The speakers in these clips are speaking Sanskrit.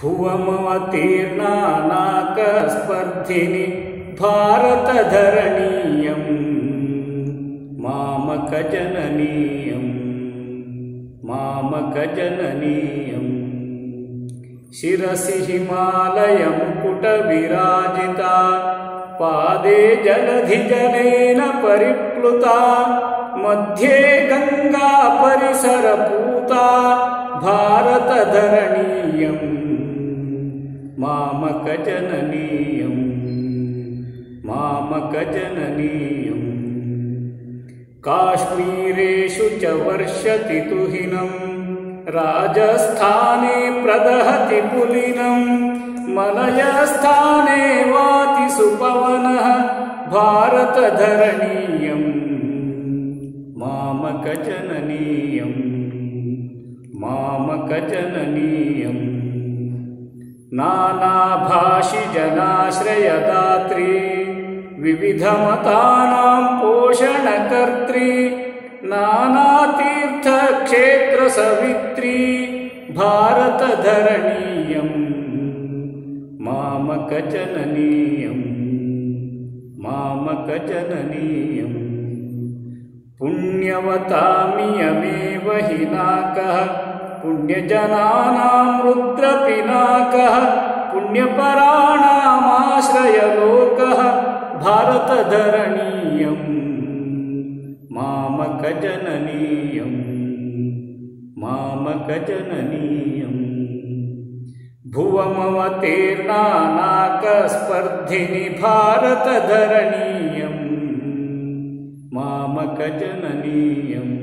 भुवमवतीर्णानाकस्पर्धिनि भारतधरणीयम् मामकजननीयम् मामकजननीयम्। शिरसि हिमालयमुकुटविराजिता पादे जलधिजनेन परिप्लुता मध्ये गङ्गा परिसरपूता मामकजननीयम्। मामकजननीयम्। काश्मीरेषु च वर्षति तुहिनम्। राजस्थाने प्रदहति पुलिनम्। मलयस्थाने वाति सुपवनः। भारतधरणीयम्। मामकजननीयम्। मामकजननीयम् नानाभाषिजनाश्रयदात्री विविधमतानां पोषणकर्त्री नानातीर्थक्षेत्रसवित्री भारतधरणीयम् मामकजननीयम् मामकजननीयम् पुण्यवतामियमेव हि नाकः पुण्यजनानां रुद्रपिनाकः पुण्यपराणामाश्रयलोकः भारतधरणीयम् मामकजननीयम् मामकजननीयम्। भुवमवतीर्णानाकस्पर्धिनि भारतधरणीयम् मामकजननीयम्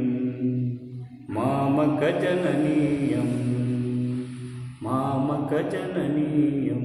मामकजननीयम् मामकजननीयम्